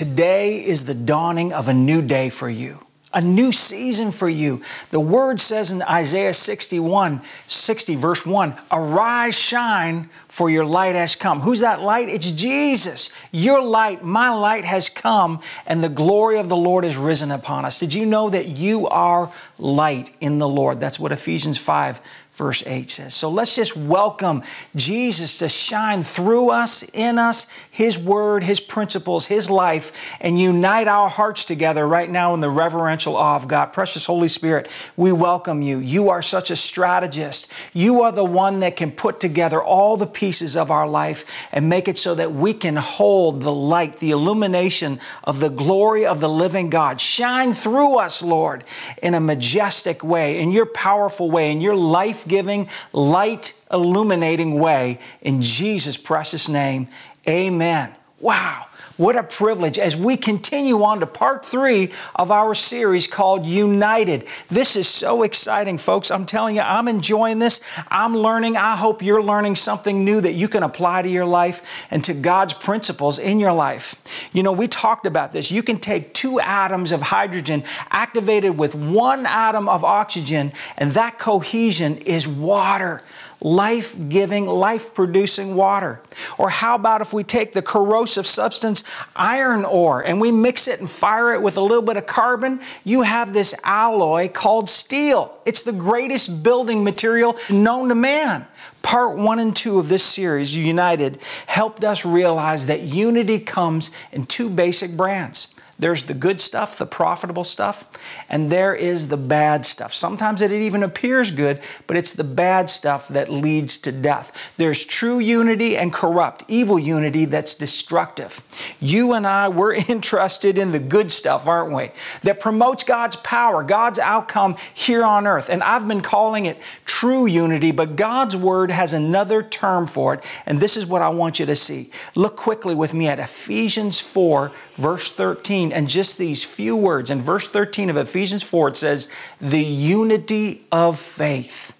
Today is the dawning of a new day for you a new season for you. The word says in Isaiah 61, 60, verse 1, arise, shine, for your light has come. Who's that light? It's Jesus. Your light, my light has come, and the glory of the Lord is risen upon us. Did you know that you are light in the Lord? That's what Ephesians 5 verse 8 says. So let's just welcome Jesus to shine through us, in us, His Word, His principles, His life, and unite our hearts together right now in the reverential awe of God. Precious Holy Spirit, we welcome you. You are such a strategist. You are the one that can put together all the pieces of our life and make it so that we can hold the light, the illumination of the glory of the living God. Shine through us, Lord, in a majestic way, in your powerful way, in your life giving, light illuminating way. In Jesus' precious name, amen. Wow. What a privilege as we continue on to part three of our series called United. This is so exciting, folks. I'm telling you, I'm enjoying this. I'm learning. I hope you're learning something new that you can apply to your life and to God's principles in your life. You know, we talked about this. You can take two atoms of hydrogen activated with one atom of oxygen, and that cohesion is water life giving, life producing water? Or how about if we take the corrosive substance iron ore and we mix it and fire it with a little bit of carbon? You have this alloy called steel. It's the greatest building material known to man. Part one and two of this series, United, helped us realize that unity comes in two basic brands there's the good stuff, the profitable stuff, and there is the bad stuff. Sometimes it even appears good, but it's the bad stuff that leads to death. There's true unity and corrupt, evil unity that's destructive. You and I, we're interested in the good stuff, aren't we? That promotes God's power, God's outcome here on earth. And I've been calling it true unity, but God's Word has another term for it, and this is what I want you to see. Look quickly with me at Ephesians 4, verse 13 and just these few words. In verse 13 of Ephesians 4, it says, the unity of faith.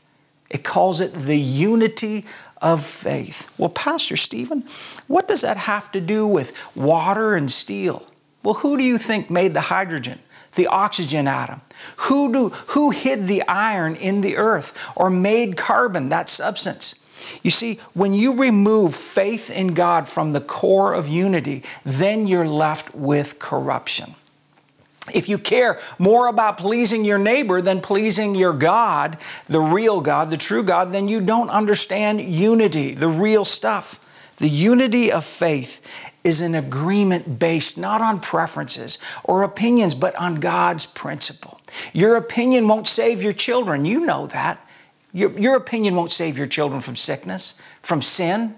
It calls it the unity of faith. Well, Pastor Stephen, what does that have to do with water and steel? Well, who do you think made the hydrogen? the oxygen atom? Who, do, who hid the iron in the earth or made carbon, that substance? You see, when you remove faith in God from the core of unity, then you're left with corruption. If you care more about pleasing your neighbor than pleasing your God, the real God, the true God, then you don't understand unity, the real stuff. The unity of faith is an agreement based not on preferences or opinions, but on God's principle. Your opinion won't save your children. You know that. Your, your opinion won't save your children from sickness, from sin,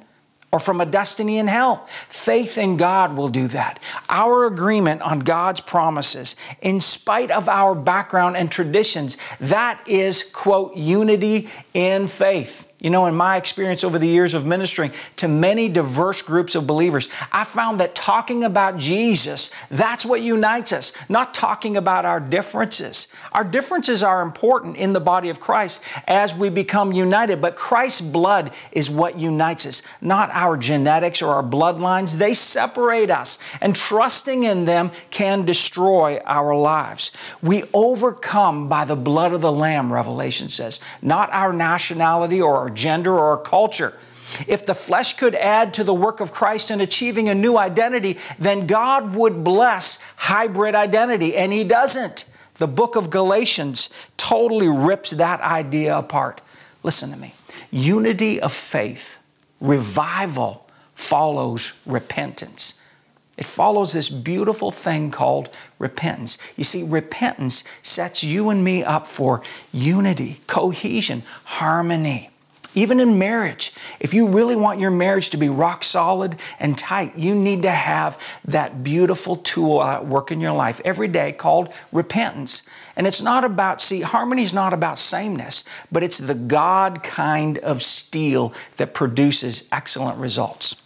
or from a destiny in hell. Faith in God will do that. Our agreement on God's promises, in spite of our background and traditions, that is, quote, unity in faith. You know, in my experience over the years of ministering to many diverse groups of believers, I found that talking about Jesus, that's what unites us, not talking about our differences. Our differences are important in the body of Christ as we become united, but Christ's blood is what unites us, not our genetics or our bloodlines. They separate us, and trusting in them can destroy our lives. We overcome by the blood of the Lamb, Revelation says, not our nationality or our gender or culture. If the flesh could add to the work of Christ in achieving a new identity, then God would bless hybrid identity, and He doesn't. The book of Galatians totally rips that idea apart. Listen to me. Unity of faith, revival follows repentance. It follows this beautiful thing called repentance. You see, repentance sets you and me up for unity, cohesion, harmony. Even in marriage, if you really want your marriage to be rock solid and tight, you need to have that beautiful tool at work in your life every day called repentance. And it's not about, see, harmony is not about sameness, but it's the God kind of steel that produces excellent results.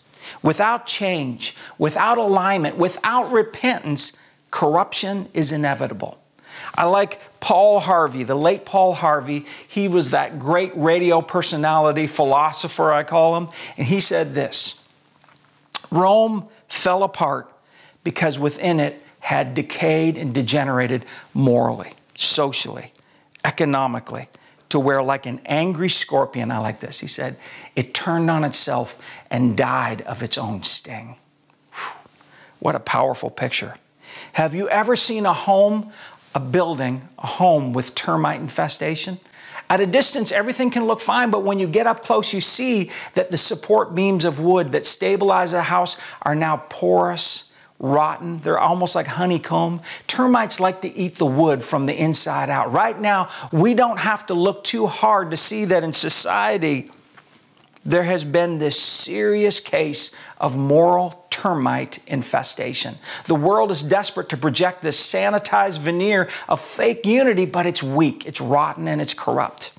Without change, without alignment, without repentance, corruption is inevitable. I like Paul Harvey, the late Paul Harvey. He was that great radio personality, philosopher, I call him. And he said this Rome fell apart because within it had decayed and degenerated morally, socially, economically, to where, like an angry scorpion, I like this, he said, it turned on itself and died of its own sting. Whew. What a powerful picture. Have you ever seen a home, a building, a home with termite infestation? At a distance, everything can look fine, but when you get up close, you see that the support beams of wood that stabilize the house are now porous, rotten. They're almost like honeycomb. Termites like to eat the wood from the inside out. Right now, we don't have to look too hard to see that in society, there has been this serious case of moral termite infestation. The world is desperate to project this sanitized veneer of fake unity, but it's weak, it's rotten, and it's corrupt.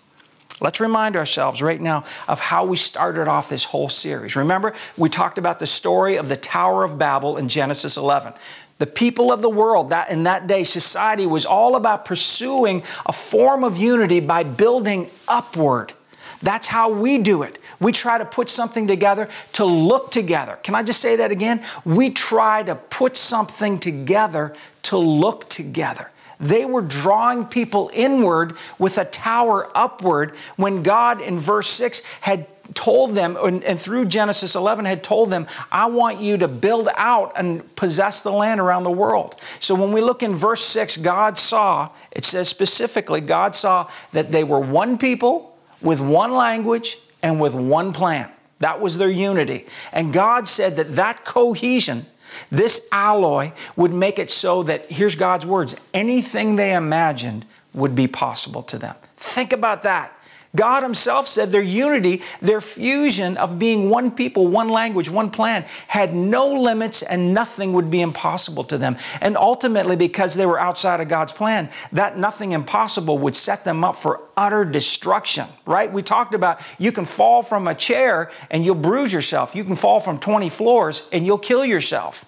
Let's remind ourselves right now of how we started off this whole series. Remember, we talked about the story of the Tower of Babel in Genesis 11. The people of the world that in that day society was all about pursuing a form of unity by building upward. That's how we do it. We try to put something together to look together. Can I just say that again? We try to put something together to look together. They were drawing people inward with a tower upward when God in verse 6 had told them, and, through Genesis 11 had told them, I want you to build out and possess the land around the world. So when we look in verse 6, God saw, it says specifically, God saw that they were one people with one language and with one plan. That was their unity. And God said that that cohesion, this alloy, would make it so that, here's God's words, anything they imagined would be possible to them. Think about that. God Himself said their unity, their fusion of being one people, one language, one plan, had no limits and nothing would be impossible to them. And ultimately, because they were outside of God's plan, that nothing impossible would set them up for utter destruction, right? We talked about you can fall from a chair and you'll bruise yourself. You can fall from 20 floors and you'll kill yourself.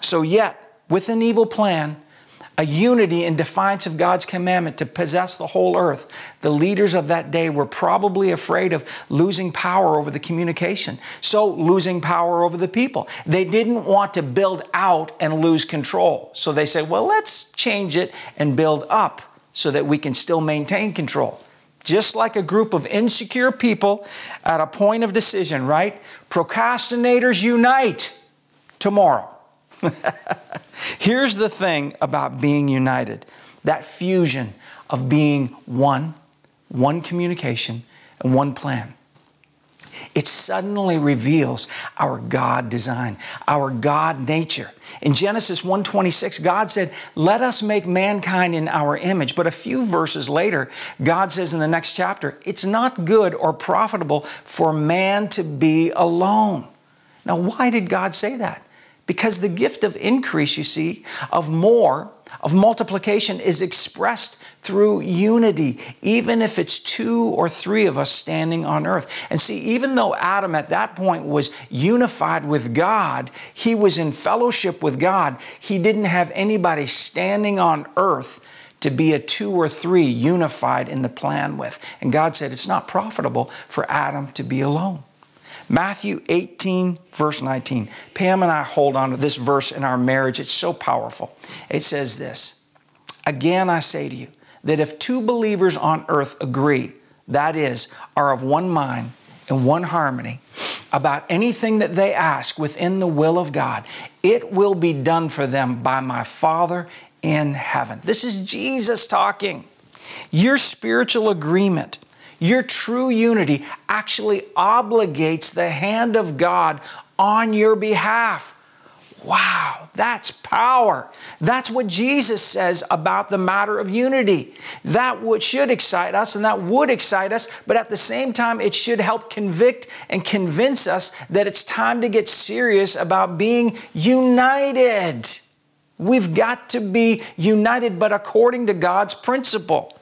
So, yet, with an evil plan, a unity in defiance of God's commandment to possess the whole earth. The leaders of that day were probably afraid of losing power over the communication, so losing power over the people. They didn't want to build out and lose control. So they said, well, let's change it and build up so that we can still maintain control. Just like a group of insecure people at a point of decision, right? Procrastinators unite tomorrow. Here's the thing about being united that fusion of being one, one communication, and one plan. It suddenly reveals our God design, our God nature. In Genesis 1:26, God said, "Let us make mankind in our image." But a few verses later, God says in the next chapter, "It's not good or profitable for man to be alone." Now, why did God say that? Because the gift of increase, you see, of more, of multiplication is expressed through unity, even if it's two or three of us standing on earth. And see, even though Adam at that point was unified with God, he was in fellowship with God, he didn't have anybody standing on earth to be a two or three unified in the plan with. And God said it's not profitable for Adam to be alone. Matthew 18, verse 19. Pam and I hold on to this verse in our marriage. It's so powerful. It says this Again, I say to you that if two believers on earth agree, that is, are of one mind and one harmony, about anything that they ask within the will of God, it will be done for them by my Father in heaven. This is Jesus talking. Your spiritual agreement your true unity actually obligates the hand of God on your behalf. Wow, that's power. That's what Jesus says about the matter of unity. That would, should excite us and that would excite us, but at the same time, it should help convict and convince us that it's time to get serious about being united. We've got to be united, but according to God's principle.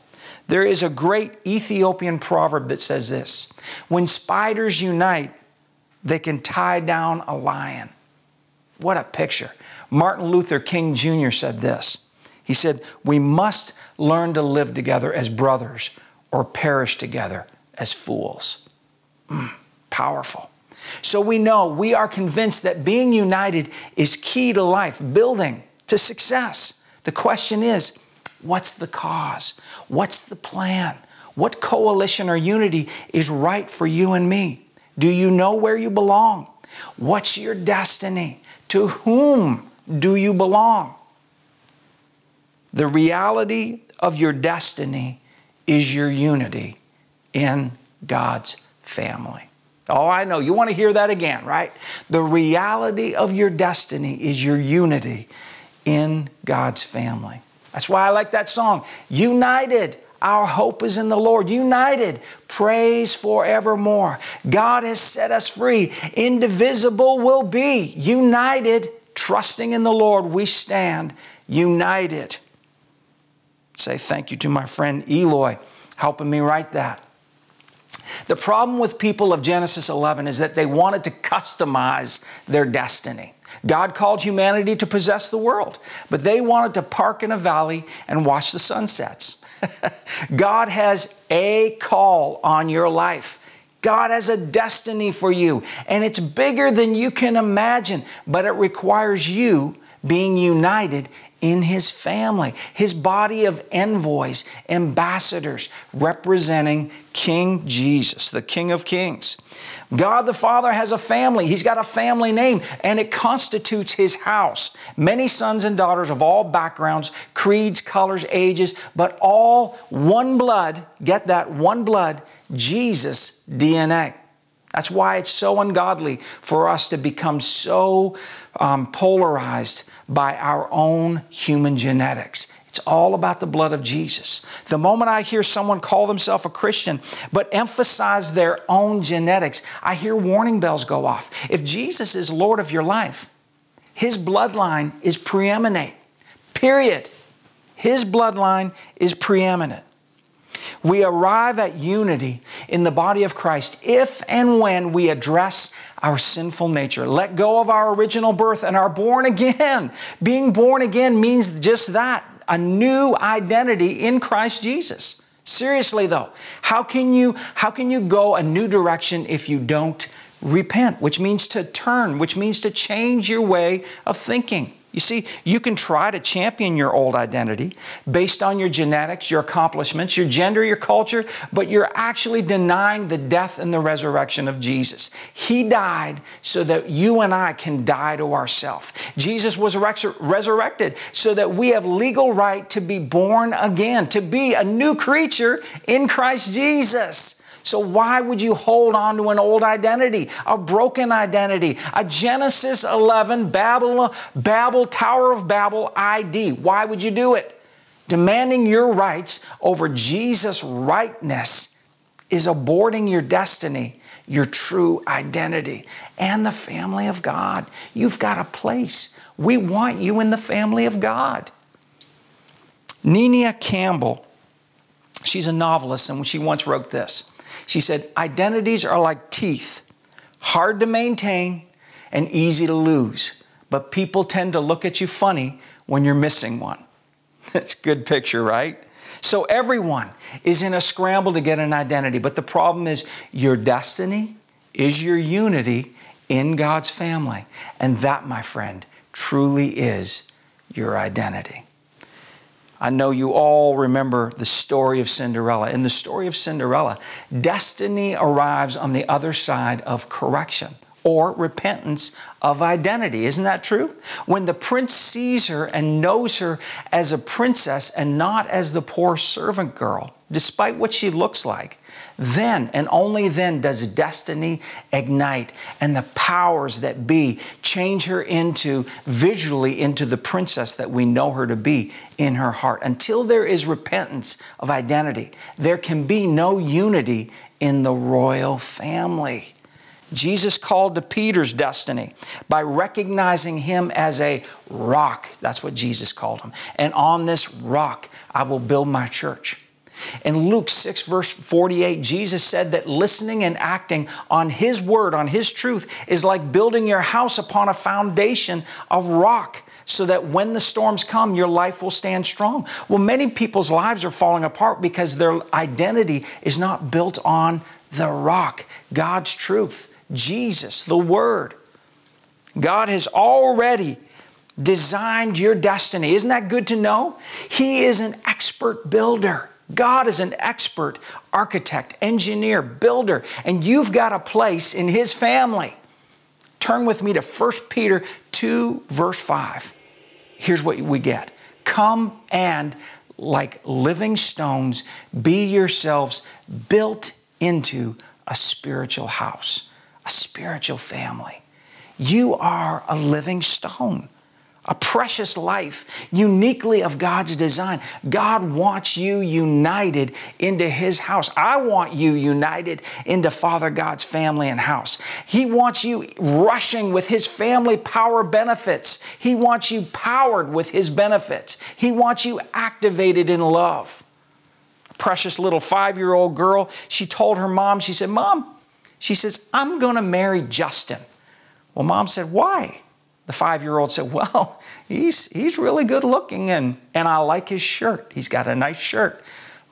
There is a great Ethiopian proverb that says this When spiders unite, they can tie down a lion. What a picture. Martin Luther King Jr. said this. He said, We must learn to live together as brothers or perish together as fools. Mm, powerful. So we know, we are convinced that being united is key to life, building to success. The question is, what's the cause? What's the plan? What coalition or unity is right for you and me? Do you know where you belong? What's your destiny? To whom do you belong? The reality of your destiny is your unity in God's family. Oh, I know. You want to hear that again, right? The reality of your destiny is your unity in God's family. That's why I like that song. United, our hope is in the Lord. United, praise forevermore. God has set us free. Indivisible will be. United, trusting in the Lord, we stand united. Say thank you to my friend Eloy helping me write that. The problem with people of Genesis 11 is that they wanted to customize their destiny. God called humanity to possess the world, but they wanted to park in a valley and watch the sunsets. God has a call on your life. God has a destiny for you, and it's bigger than you can imagine, but it requires you being united in his family, his body of envoys, ambassadors representing King Jesus, the King of Kings. God the Father has a family. He's got a family name, and it constitutes his house. Many sons and daughters of all backgrounds, creeds, colors, ages, but all one blood, get that, one blood, Jesus DNA. That's why it's so ungodly for us to become so um, polarized by our own human genetics. It's all about the blood of Jesus. The moment I hear someone call themselves a Christian but emphasize their own genetics, I hear warning bells go off. If Jesus is Lord of your life, His bloodline is preeminent, period. His bloodline is preeminent. We arrive at unity in the body of Christ if and when we address our sinful nature, let go of our original birth, and are born again. Being born again means just that a new identity in Christ Jesus. Seriously though, how can you how can you go a new direction if you don't repent, which means to turn, which means to change your way of thinking? You see, you can try to champion your old identity based on your genetics, your accomplishments, your gender, your culture, but you're actually denying the death and the resurrection of Jesus. He died so that you and I can die to ourselves. Jesus was resurrected so that we have legal right to be born again, to be a new creature in Christ Jesus. So why would you hold on to an old identity, a broken identity, a Genesis 11 Babel, Babel Tower of Babel ID? Why would you do it? Demanding your rights over Jesus' rightness is aborting your destiny, your true identity, and the family of God. You've got a place. We want you in the family of God. Nina Campbell, she's a novelist, and she once wrote this she said, Identities are like teeth, hard to maintain and easy to lose, but people tend to look at you funny when you're missing one. That's a good picture, right? So everyone is in a scramble to get an identity, but the problem is your destiny is your unity in God's family. And that, my friend, truly is your identity. I know you all remember the story of Cinderella. In the story of Cinderella, destiny arrives on the other side of correction or repentance of identity. Isn't that true? When the prince sees her and knows her as a princess and not as the poor servant girl, despite what she looks like, then and only then does destiny ignite and the powers that be change her into visually into the princess that we know her to be in her heart. Until there is repentance of identity, there can be no unity in the royal family. Jesus called to Peter's destiny by recognizing him as a rock. That's what Jesus called him. And on this rock, I will build my church. In Luke 6, verse 48, Jesus said that listening and acting on His word, on His truth, is like building your house upon a foundation of rock so that when the storms come, your life will stand strong. Well, many people's lives are falling apart because their identity is not built on the rock, God's truth. Jesus, the Word. God has already designed your destiny. Isn't that good to know? He is an expert builder. God is an expert architect, engineer, builder, and you've got a place in His family. Turn with me to 1 Peter 2, verse 5. Here's what we get Come and, like living stones, be yourselves built into a spiritual house, a spiritual family. You are a living stone a precious life, uniquely of God's design. God wants you united into His house. I want you united into Father God's family and house. He wants you rushing with His family power benefits. He wants you powered with His benefits. He wants you activated in love. Precious little five year old girl, she told her mom, she said, Mom, she says, I'm going to marry Justin. Well, mom said, Why? The five year old said, Well, he's, he's really good looking and, and I like his shirt. He's got a nice shirt.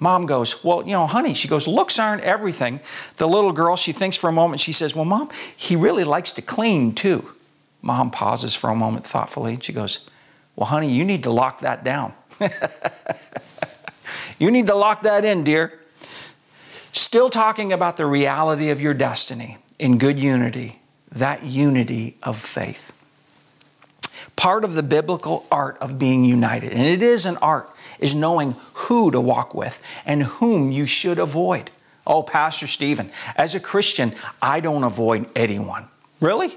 Mom goes, Well, you know, honey, she goes, looks aren't everything. The little girl, she thinks for a moment, she says, Well, mom, he really likes to clean too. Mom pauses for a moment thoughtfully. and She goes, Well, honey, you need to lock that down. you need to lock that in, dear. Still talking about the reality of your destiny in good unity, that unity of faith part of the biblical art of being united, and it is an art, is knowing who to walk with and whom you should avoid. Oh, Pastor Stephen, as a Christian, I don't avoid anyone. Really?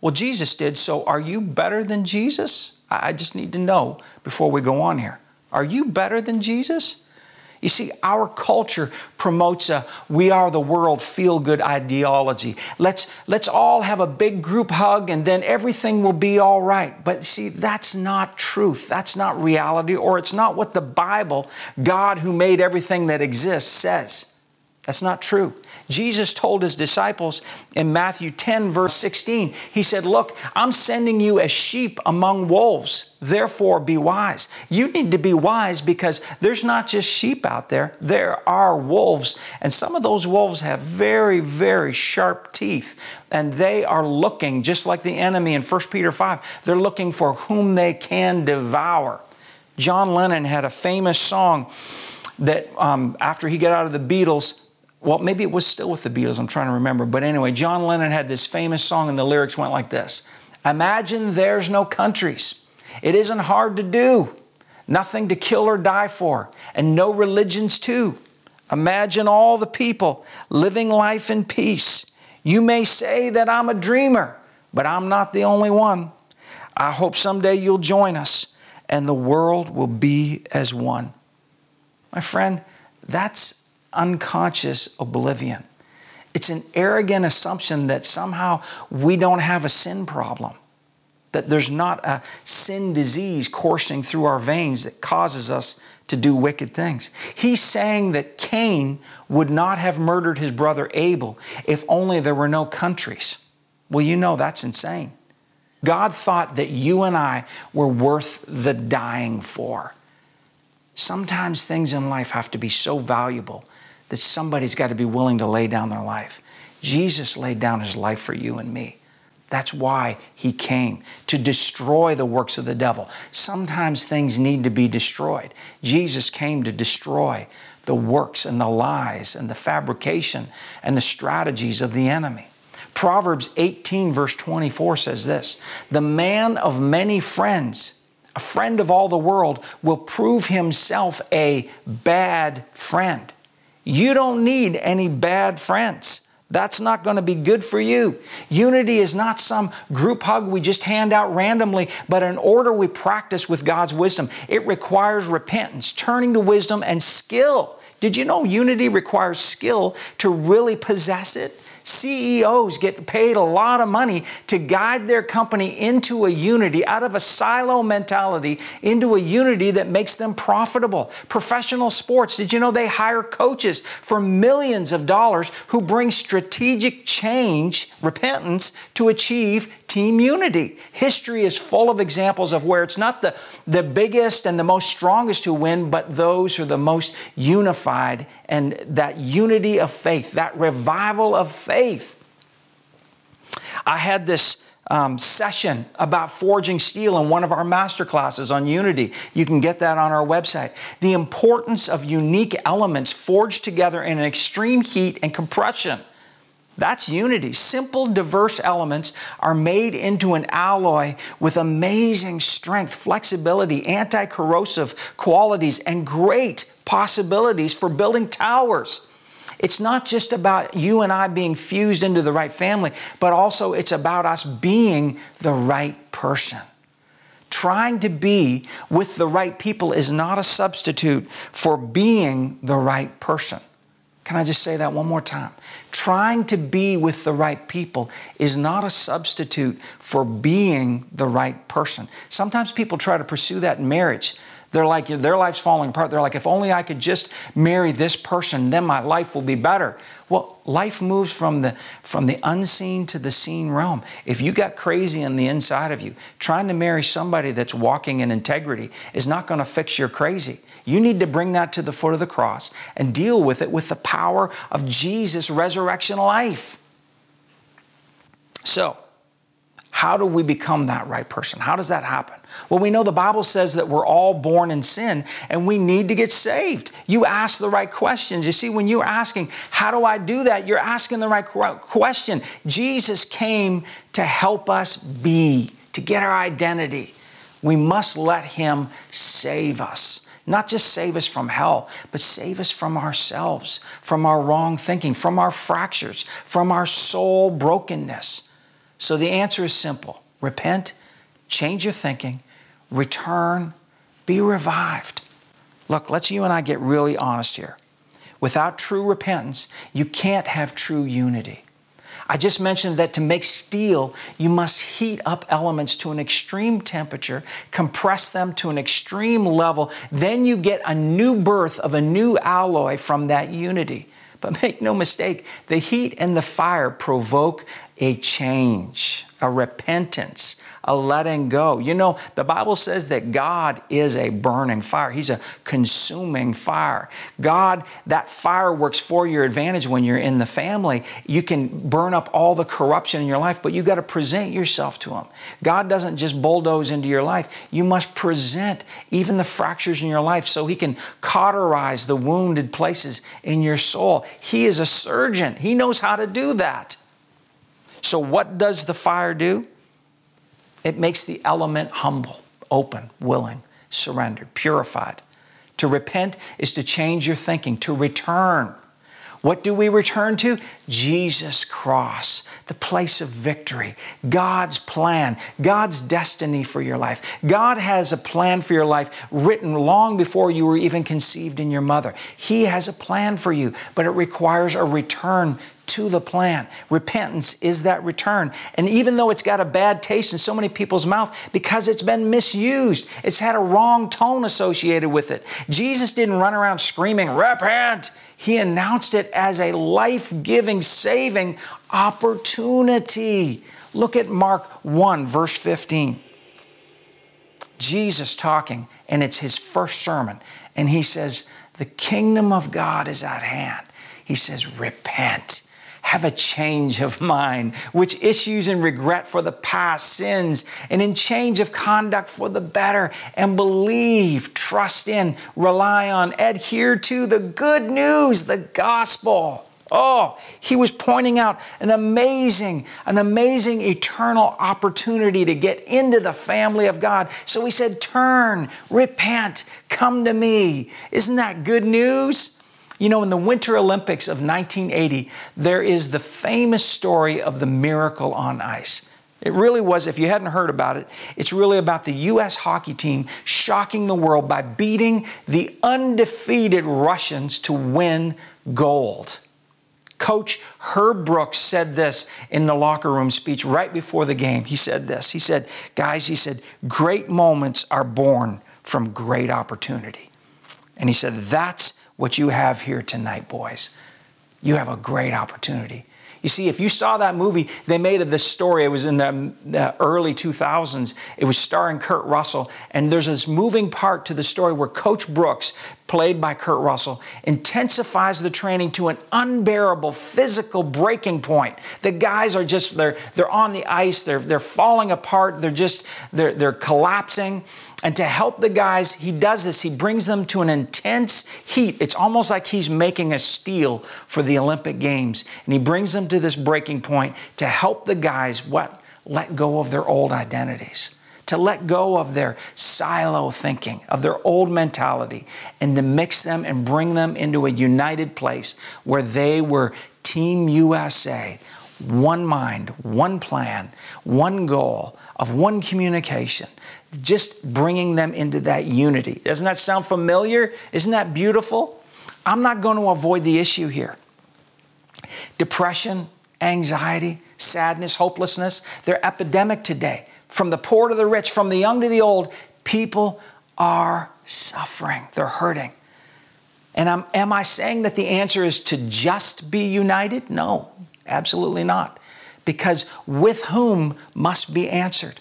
Well, Jesus did, so are you better than Jesus? I just need to know before we go on here. Are you better than Jesus? You see, our culture promotes a we are the world feel good ideology. Let's, let's all have a big group hug and then everything will be all right. But see, that's not truth. That's not reality, or it's not what the Bible, God who made everything that exists, says. That's not true. Jesus told his disciples in Matthew 10, verse 16, He said, Look, I'm sending you as sheep among wolves. Therefore, be wise. You need to be wise because there's not just sheep out there, there are wolves. And some of those wolves have very, very sharp teeth. And they are looking, just like the enemy in 1 Peter 5, they're looking for whom they can devour. John Lennon had a famous song that um, after he got out of the Beatles, well, maybe it was still with the Beatles, I'm trying to remember. But anyway, John Lennon had this famous song, and the lyrics went like this Imagine there's no countries. It isn't hard to do. Nothing to kill or die for, and no religions too. Imagine all the people living life in peace. You may say that I'm a dreamer, but I'm not the only one. I hope someday you'll join us and the world will be as one. My friend, that's unconscious oblivion. It's an arrogant assumption that somehow we don't have a sin problem, that there's not a sin disease coursing through our veins that causes us to do wicked things. He's saying that Cain would not have murdered his brother Abel if only there were no countries. Well, you know that's insane. God thought that you and I were worth the dying for. Sometimes things in life have to be so valuable that somebody's got to be willing to lay down their life. Jesus laid down his life for you and me. That's why he came to destroy the works of the devil. Sometimes things need to be destroyed. Jesus came to destroy the works and the lies and the fabrication and the strategies of the enemy. Proverbs 18, verse 24 says this The man of many friends, a friend of all the world, will prove himself a bad friend. You don't need any bad friends. That's not going to be good for you. Unity is not some group hug we just hand out randomly, but an order we practice with God's wisdom. It requires repentance, turning to wisdom, and skill. Did you know unity requires skill to really possess it? CEOs get paid a lot of money to guide their company into a unity, out of a silo mentality, into a unity that makes them profitable. Professional sports, did you know they hire coaches for millions of dollars who bring strategic change, repentance, to achieve team unity. History is full of examples of where it's not the, the biggest and the most strongest who win, but those who are the most unified and that unity of faith, that revival of faith. I had this um, session about forging steel in one of our master classes on unity. You can get that on our website. The importance of unique elements forged together in an extreme heat and compression. That's unity. Simple, diverse elements are made into an alloy with amazing strength, flexibility, anti corrosive qualities, and great possibilities for building towers. It's not just about you and I being fused into the right family, but also it's about us being the right person. Trying to be with the right people is not a substitute for being the right person. Can I just say that one more time? Trying to be with the right people is not a substitute for being the right person. Sometimes people try to pursue that in marriage. They're like, their life's falling apart. They're like, if only I could just marry this person, then my life will be better. Well, life moves from the, from the unseen to the seen realm. If you got crazy on the inside of you, trying to marry somebody that's walking in integrity is not going to fix your crazy. You need to bring that to the foot of the cross and deal with it with the power of Jesus' resurrection life. So, how do we become that right person? How does that happen? Well, we know the Bible says that we're all born in sin and we need to get saved. You ask the right questions. You see, when you're asking, How do I do that? you're asking the right question. Jesus came to help us be, to get our identity. We must let Him save us. Not just save us from hell, but save us from ourselves, from our wrong thinking, from our fractures, from our soul brokenness. So the answer is simple repent, change your thinking, return, be revived. Look, let's you and I get really honest here. Without true repentance, you can't have true unity. I just mentioned that to make steel, you must heat up elements to an extreme temperature, compress them to an extreme level. Then you get a new birth of a new alloy from that unity. But make no mistake, the heat and the fire provoke a change, a repentance, a letting go. You know, the Bible says that God is a burning fire, He's a consuming fire. God, that fire works for your advantage when you're in the family. You can burn up all the corruption in your life, but you got to present yourself to Him. God doesn't just bulldoze into your life, you must present even the fractures in your life so He can cauterize the wounded places in your soul. He is a surgeon, He knows how to do that. So, what does the fire do? It makes the element humble, open, willing, surrendered, purified. To repent is to change your thinking, to return. What do we return to? Jesus' cross, the place of victory, God's plan, God's destiny for your life. God has a plan for your life written long before you were even conceived in your mother. He has a plan for you, but it requires a return to the plan. Repentance is that return. And even though it's got a bad taste in so many people's mouth because it's been misused, it's had a wrong tone associated with it. Jesus didn't run around screaming, Repent! He announced it as a life giving, saving opportunity. Look at Mark 1, verse 15. Jesus talking, and it's his first sermon. And he says, The kingdom of God is at hand. He says, Repent have a change of mind, which issues in regret for the past sins and in change of conduct for the better, and believe, trust in, rely on, adhere to the good news, the gospel. Oh, he was pointing out an amazing, an amazing eternal opportunity to get into the family of God. So he said, Turn, repent, come to me. Isn't that good news? You know, in the Winter Olympics of 1980, there is the famous story of the miracle on ice. It really was, if you hadn't heard about it, it's really about the U.S. hockey team shocking the world by beating the undefeated Russians to win gold. Coach Herb Brooks said this in the locker room speech right before the game. He said this. He said, Guys, he said, great moments are born from great opportunity. And he said, That's what you have here tonight, boys. You have a great opportunity. You see, if you saw that movie, they made of this story. It was in the, the, early 2000s. It was starring Kurt Russell. And there's this moving part to the story where Coach Brooks played by Kurt Russell, intensifies the training to an unbearable physical breaking point. The guys are just they're they're on the ice, they're they're falling apart, they're just they're they're collapsing. And to help the guys, he does this. He brings them to an intense heat. It's almost like he's making a steel for the Olympic Games. And he brings them to this breaking point to help the guys what let go of their old identities to let go of their silo thinking, of their old mentality, and to mix them and bring them into a united place where they were Team USA, one mind, one plan, one goal, of one communication. Just bringing them into that unity. Doesn't that sound familiar? Isn't that beautiful? I'm not going to avoid the issue here. Depression, anxiety, sadness, hopelessness, they're epidemic today from the poor to the rich, from the young to the old, people are suffering. They're hurting. And I'm, am I saying that the answer is to just be united? No, absolutely not. Because with whom must be answered.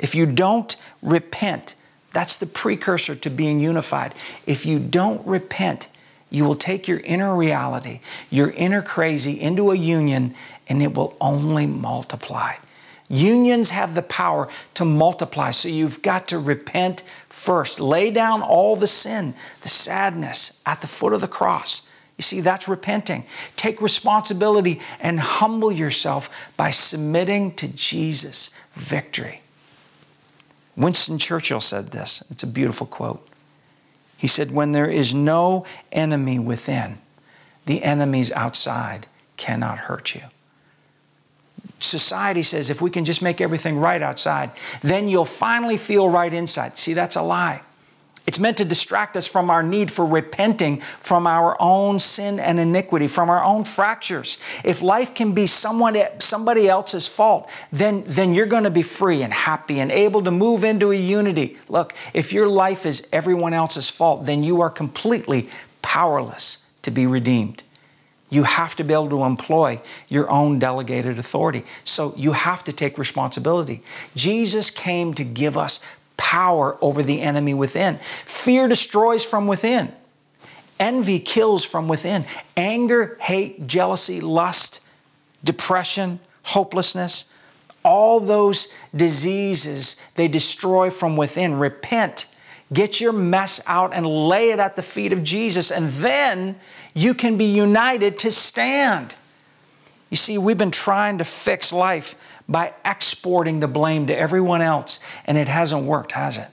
If you don't repent, that's the precursor to being unified. If you don't repent, you will take your inner reality, your inner crazy into a union, and it will only multiply. Unions have the power to multiply. So you've got to repent first. Lay down all the sin, the sadness at the foot of the cross. You see, that's repenting. Take responsibility and humble yourself by submitting to Jesus' victory. Winston Churchill said this. It's a beautiful quote. He said, When there is no enemy within, the enemies outside cannot hurt you society says if we can just make everything right outside, then you'll finally feel right inside. See, that's a lie. It's meant to distract us from our need for repenting from our own sin and iniquity, from our own fractures. If life can be someone, somebody else's fault, then, then you're going to be free and happy and able to move into a unity. Look, if your life is everyone else's fault, then you are completely powerless to be redeemed. You have to be able to employ your own delegated authority. So you have to take responsibility. Jesus came to give us power over the enemy within. Fear destroys from within. Envy kills from within. Anger, hate, jealousy, lust, depression, hopelessness, all those diseases, they destroy from within. Repent Get your mess out and lay it at the feet of Jesus, and then you can be united to stand. You see, we've been trying to fix life by exporting the blame to everyone else, and it hasn't worked, has it?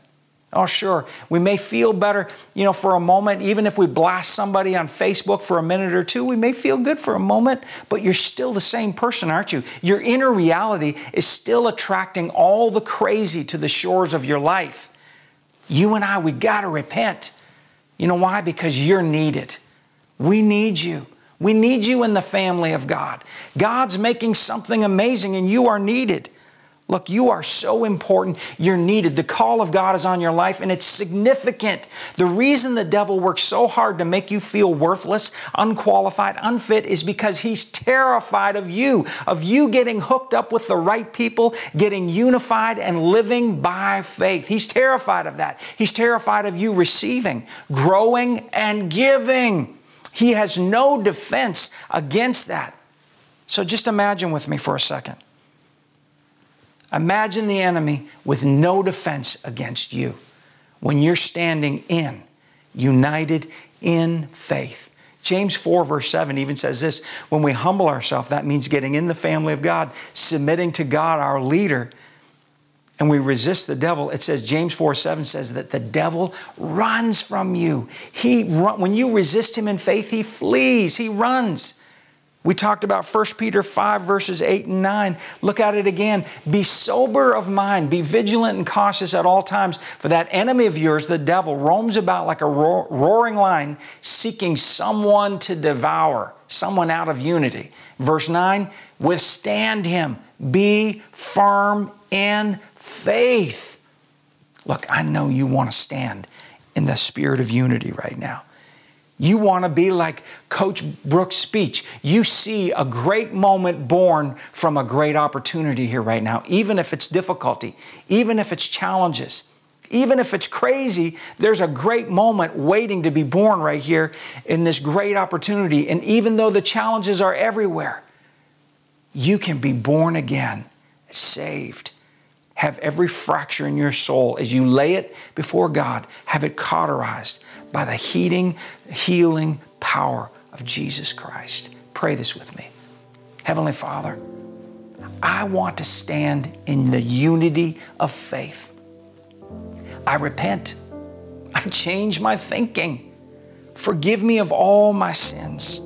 Oh, sure. We may feel better, you know, for a moment. Even if we blast somebody on Facebook for a minute or two, we may feel good for a moment, but you're still the same person, aren't you? Your inner reality is still attracting all the crazy to the shores of your life. You and I, we got to repent. You know why? Because you're needed. We need you. We need you in the family of God. God's making something amazing and you are needed. Look, you are so important. You're needed. The call of God is on your life and it's significant. The reason the devil works so hard to make you feel worthless, unqualified, unfit is because he's terrified of you, of you getting hooked up with the right people, getting unified and living by faith. He's terrified of that. He's terrified of you receiving, growing, and giving. He has no defense against that. So just imagine with me for a second. Imagine the enemy with no defense against you when you're standing in, united in faith. James 4, verse 7 even says this when we humble ourselves, that means getting in the family of God, submitting to God, our leader, and we resist the devil. It says, James 4, 7 says that the devil runs from you. He run, when you resist him in faith, he flees, he runs. We talked about 1 Peter 5, verses 8 and 9. Look at it again. Be sober of mind, be vigilant and cautious at all times, for that enemy of yours, the devil, roams about like a roaring lion, seeking someone to devour, someone out of unity. Verse 9, withstand him, be firm in faith. Look, I know you want to stand in the spirit of unity right now. You want to be like Coach Brooks' speech. You see a great moment born from a great opportunity here right now, even if it's difficulty, even if it's challenges, Even if it's crazy, there's a great moment waiting to be born right here in this great opportunity. And even though the challenges are everywhere, you can be born again, saved. Have every fracture in your soul as you lay it before God, have it cauterized by the heating, healing power of Jesus Christ. Pray this with me. Heavenly Father, I want to stand in the unity of faith. I repent. I change my thinking. Forgive me of all my sins.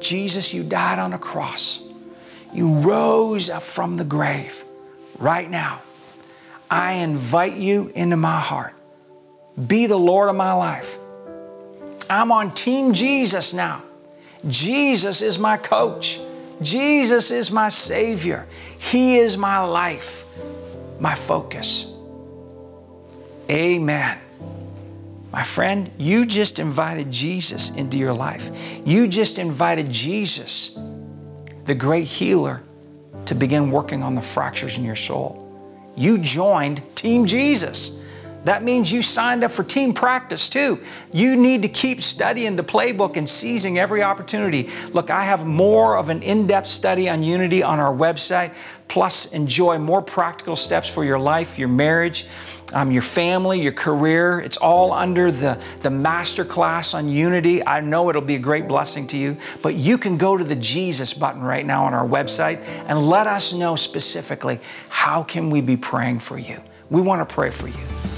Jesus, you died on a cross. You rose up from the grave. Right now, I invite you into my heart. Be the Lord of my life. I'm on Team Jesus now. Jesus is my coach. Jesus is my Savior. He is my life, my focus. Amen. My friend, you just invited Jesus into your life. You just invited Jesus, the great healer, to begin working on the fractures in your soul. You joined Team Jesus. That means you signed up for team practice too. You need to keep studying the playbook and seizing every opportunity. Look, I have more of an in depth study on unity on our website. Plus, enjoy more practical steps for your life, your marriage, um, your family, your career. It's all under the, the master class on unity. I know it'll be a great blessing to you, but you can go to the Jesus button right now on our website and let us know specifically how can we be praying for you. We want to pray for you.